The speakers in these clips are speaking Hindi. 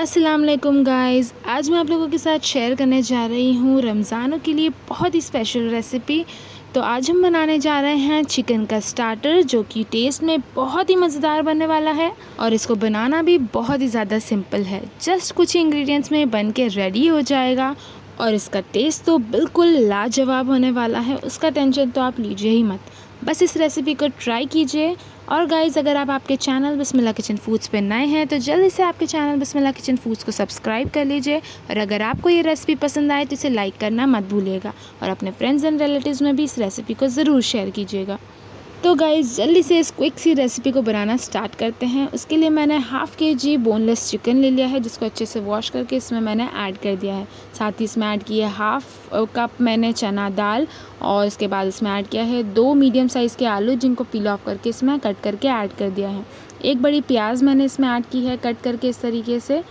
अस्सलाम वालेकुम गाइस आज मैं आप लोगों के साथ शेयर करने जा रही हूँ रमज़ानों के लिए बहुत ही स्पेशल रेसिपी तो आज हम बनाने जा रहे हैं चिकन का स्टार्टर जो कि टेस्ट में बहुत ही मज़ेदार बनने वाला है और इसको बनाना भी बहुत ही ज़्यादा सिंपल है। जस्ट कुछ इंग्रेडिएंट्स में बन के रेडी हो जाएगा और इसका टेस्ट तो बिल्कुल लाजवाब होने वाला है। उसका टेंशन तो आप लीजिए ही मत। बस इस रेसिपी को ट्राई कीजिए और गाइज़ अगर आप आपके चैनल बसमिल्ला किचन फूड्स पर नए हैं तो जल्दी से आपके चैनल बसमिल्ला किचन फूड्स को सब्सक्राइब कर लीजिए। और अगर आपको ये रेसिपी पसंद आए तो इसे लाइक करना मत भूलिएगा। और अपने फ्रेंड्स एंड रिलेटिव में भी इस रेसिपी को ज़रूर शेयर कीजिएगा। तो गाइज़ जल्दी से इस क्विक सी रेसिपी को बनाना स्टार्ट करते हैं। उसके लिए मैंने हाफ़ के जी बोनलेस चिकन ले लिया है, जिसको अच्छे से वॉश करके इसमें मैंने ऐड कर दिया है। साथ ही इसमें ऐड किया है हाफ़ कप मैंने चना दाल और इसके बाद इसमें ऐड किया है दो मीडियम साइज़ के आलू, जिनको पील ऑफ़ करके इसमें कट करके ऐड कर दिया है। एक बड़ी प्याज मैंने इसमें ऐड की है कट करके इस तरीके से।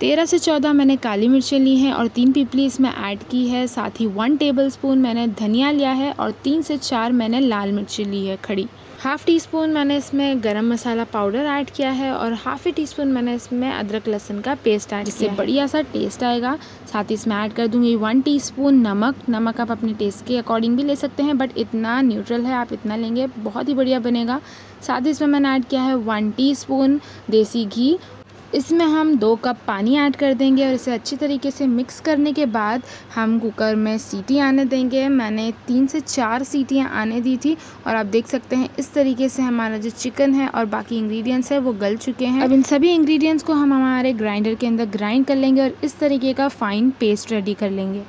तेरह से चौदह मैंने काली मिर्चें ली हैं और तीन पिपली इसमें ऐड की है। साथ ही वन टेबलस्पून मैंने धनिया लिया है और तीन से चार मैंने लाल मिर्ची ली है खड़ी। हाफ़ टी स्पून मैंने इसमें गरम मसाला पाउडर ऐड किया है और हाफ़ ही टी स्पून मैंने इसमें अदरक लहसुन का पेस्ट ऐड जिससे बढ़िया सा टेस्ट आएगा। साथ ही इसमें ऐड कर दूँगी वन टीस्पून नमक। नमक आप अपने टेस्ट के अकॉर्डिंग भी ले सकते हैं बट इतना न्यूट्रल है आप इतना लेंगे बहुत ही बढ़िया बनेगा। साथ ही इसमें मैंने ऐड किया है वन टी देसी घी इसमें हम दो कप पानी ऐड कर देंगे और इसे अच्छी तरीके से मिक्स करने के बाद हम कुकर में सीटी आने देंगे। मैंने तीन से चार सीटियाँ आने दी थी और आप देख सकते हैं इस तरीके से हमारा जो चिकन है और बाकी इंग्रेडिएंट्स है वो गल चुके हैं। अब इन सभी इंग्रेडिएंट्स को हम हमारे ग्राइंडर के अंदर ग्राइंड कर लेंगे और इस तरीके का फ़ाइन पेस्ट रेडी कर लेंगे।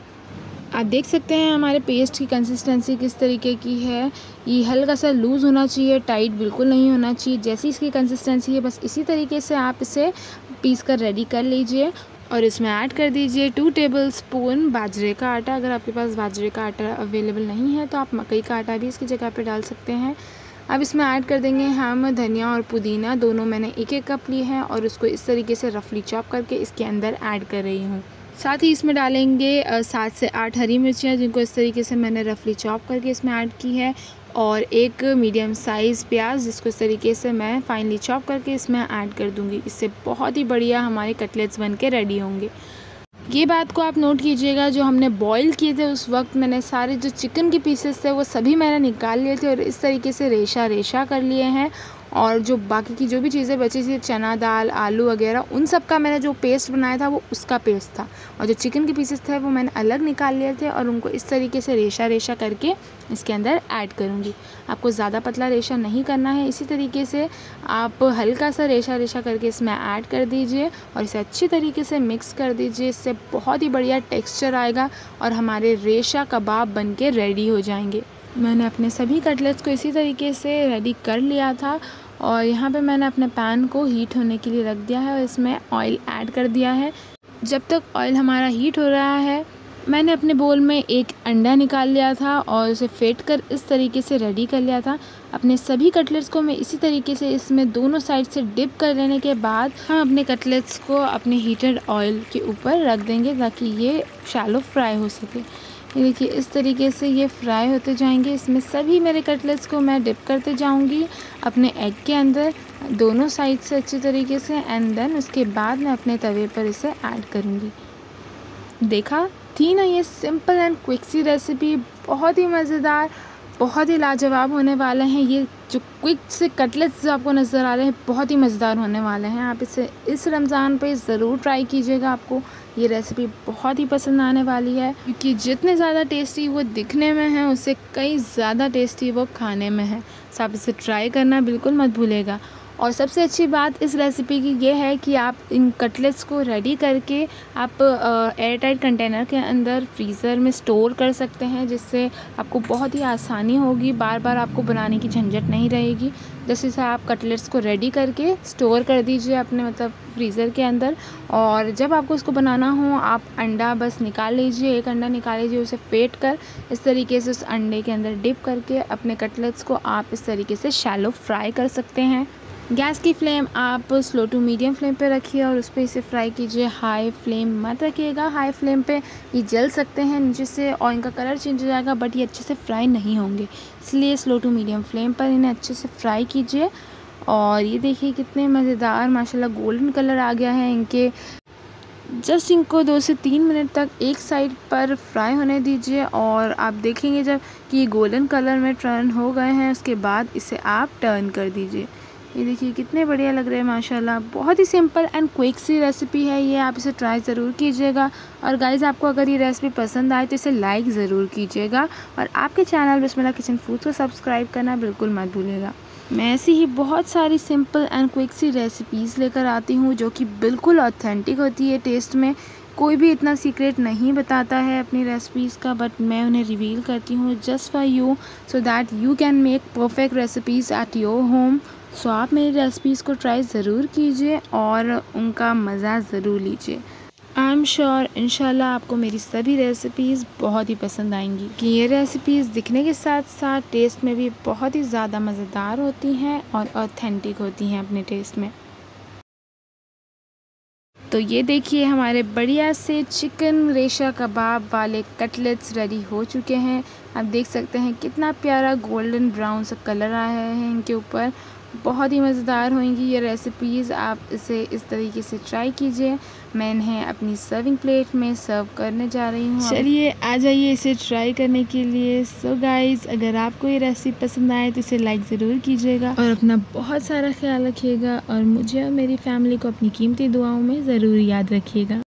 आप देख सकते हैं हमारे पेस्ट की कंसिस्टेंसी किस तरीके की है। ये हल्का सा लूज़ होना चाहिए टाइट बिल्कुल नहीं होना चाहिए। जैसी इसकी कंसिस्टेंसी है, बस इसी तरीके से आप इसे पीस कर रेडी कर लीजिए और इसमें ऐड कर दीजिए टू टेबल स्पून बाजरे का आटा। अगर आपके पास बाजरे का आटा अवेलेबल नहीं है तो आप मकई का आटा भी इसकी जगह पर डाल सकते हैं। अब इसमें ऐड कर देंगे हम धनिया और पुदीना। दोनों मैंने एक एक कप लिए हैं और उसको इस तरीके से रफली चॉप करके इसके अंदर ऐड कर रही हूँ। साथ ही इसमें डालेंगे सात से आठ हरी मिर्चियाँ, जिनको इस तरीके से मैंने रफली चॉप करके इसमें ऐड की है, और एक मीडियम साइज़ प्याज, जिसको इस तरीके से मैं फाइनली चॉप करके इसमें ऐड कर दूँगी। इससे बहुत ही बढ़िया हमारे कटलेट्स बन के रेडी होंगे। ये बात को आप नोट कीजिएगा, जो हमने बॉईल किए थे उस वक्त, मैंने सारे जो चिकन के पीसेस थे, वो सभी मैंने निकाल लिए थे और इस तरीके से रेशा रेशा कर लिए हैं। और जो बाकी की जो भी चीज़ें बची थी, चना दाल, आलू वगैरह, उन सब का मैंने जो पेस्ट बनाया था, वो उसका पेस्ट था। और जो चिकन के पीसेस थे, वो मैंने अलग निकाल लिए थे और उनको इस तरीके से रेशा रेशा करके इसके अंदर ऐड करूँगी। आपको ज़्यादा पतला रेशा नहीं करना है, इसी तरीके से आप हल्का सा रेशा रेशा करके इसमें ऐड कर दीजिए और इसे अच्छी तरीके से मिक्स कर दीजिए, इससे बहुत ही बढ़िया टेक्स्चर आएगा और हमारे रेशा कबाब बन के रेडी हो जाएँगे। मैंने अपने सभी कटलेट्स को इसी तरीके से रेडी कर लिया था और यहाँ पे मैंने अपने पैन को हीट होने के लिए रख दिया है और इसमें ऑयल ऐड कर दिया है। जब तक ऑयल हमारा हीट हो रहा है, मैंने अपने बोल में एक अंडा निकाल लिया था और उसे फेंट कर इस तरीके से रेडी कर लिया था। अपने सभी कटलेट्स को मैं इसी तरीके से इसमें दोनों साइड से डिप कर लेने के बाद हम अपने कटलेट्स को अपने हीटेड ऑयल के ऊपर रख देंगे ताकि ये शैलो फ्राई हो सके। ये देखिए, इस तरीके से ये फ्राई होते जाएँगे। इसमें सभी मेरे कटलेट्स को मैं डिप करते जाऊँगी अपने एग के अंदर, दोनों साइड से अच्छी तरीके से एंड देन उसके बाद मैं अपने तवे पर इसे ऐड करूँगी। देखा? थी ना ये सिंपल एंड क्विक सी रेसिपी बहुत ही मज़ेदार, बहुत ही लाजवाब होने वाले हैं। ये जो क्विक से कटलेट्स जो आपको नज़र आ रहे हैं, बहुत ही मज़ेदार होने वाले हैं। आप इसे इस रमज़ान पे ज़रूर ट्राई कीजिएगा आपको। ये रेसिपी बहुत ही पसंद आने वाली है, क्योंकि जितने ज़्यादा टेस्टी वो दिखने में है, उससे कई ज़्यादा टेस्टी वो खाने में है। तो आप इसे ट्राई करना बिल्कुल मत भूलेगा और सबसे अच्छी बात इस रेसिपी की ये है कि आप इन कटलेट्स को रेडी करके आप एयर टाइट कंटेनर के अंदर फ्रीज़र में स्टोर कर सकते हैं, जिससे आपको बहुत ही आसानी होगी। बार बार आपको बनाने की झंझट नहीं रहेगी। जैसे से आप कटलेट्स को रेडी करके स्टोर कर दीजिए अपने मतलब फ्रीज़र के अंदर। और जब आपको इसको बनाना हो, आप अंडा बस निकाल लीजिए, एक अंडा निकाल लीजिए, उसे फेंट कर इस तरीके से उस अंडे के अंदर डिप करके अपने कटलेट्स को आप इस तरीके से शैलो फ्राई कर सकते हैं। गैस की फ्लेम आप स्लो टू मीडियम फ्लेम पे रखिए और उस पर इसे फ्राई कीजिए। हाई फ्लेम मत रखिएगा। हाई फ्लेम पे ये जल सकते हैं नीचे से और इनका कलर चेंज हो जाएगा, बट ये अच्छे से फ्राई नहीं होंगे। इसलिए स्लो टू मीडियम फ्लेम पर इन्हें अच्छे से फ्राई कीजिए। और ये देखिए कितने मज़ेदार, माशाल्लाह गोल्डन कलर आ गया है इनके। जस्ट इनको दो से तीन मिनट तक एक साइड पर फ्राई होने दीजिए और आप देखेंगे जब कि गोल्डन कलर में टर्न हो गए हैं, उसके बाद इसे आप टर्न कर दीजिए। ये देखिए, कितने बढ़िया लग रहे हैं, माशाल्लाह। बहुत ही सिंपल एंड क्विक सी रेसिपी है ये, आप इसे ट्राई ज़रूर कीजिएगा। और गाइज़ आपको अगर ये रेसिपी पसंद आए तो इसे लाइक ज़रूर कीजिएगा। और आपके चैनल बिस्मिल्लाह किचन फ़ूड को सब्सक्राइब करना बिल्कुल मत भूलिएगा। मैं ऐसी ही बहुत सारी सिंपल एंड क्विक सी रेसिपीज़ लेकर आती हूँ, जो कि बिल्कुल ऑथेंटिक होती है टेस्ट में। कोई भी इतना सीक्रेट नहीं बताता है अपनी रेसिपीज़ का, बट मैं उन्हें रिवील करती हूँ just for you so that you can make perfect recipes at your home so आप मेरी रेसिपीज़ को ट्राई ज़रूर कीजिए और उनका मज़ा ज़रूर लीजिए। आई एम श्योर इनशाला आपको मेरी सभी रेसिपीज़ बहुत ही पसंद आएँगी। कि ये रेसिपीज़ दिखने के साथ साथ टेस्ट में भी बहुत ही ज़्यादा मज़ेदार होती हैं और ऑथेंटिक होती हैं अपने टेस्ट में। तो ये देखिए हमारे बढ़िया से चिकन रेशा कबाब वाले कटलेट्स रेडी हो चुके हैं। आप देख सकते हैं कितना प्यारा गोल्डन ब्राउन सा कलर आया है इनके ऊपर। बहुत ही मज़ेदार होंगी ये रेसिपीज़ आप इसे इस तरीके से ट्राई कीजिए। मैं इन्हें अपनी सर्विंग प्लेट में सर्व करने जा रही हूँ। चलिए आ जाइए इसे ट्राई करने के लिए। सो गाइस अगर आपको ये रेसिपी पसंद आए तो इसे लाइक ज़रूर कीजिएगा। और अपना बहुत सारा ख्याल रखिएगा और मुझे और मेरी फैमिली को अपनी कीमती दुआओं में ज़रूर याद रखिएगा।